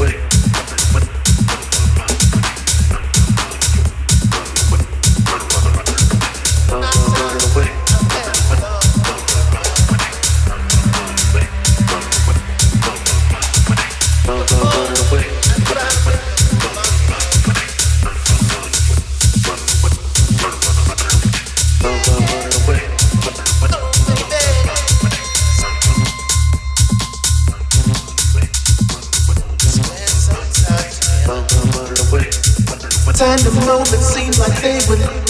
Wait. Tender moments seem like they would.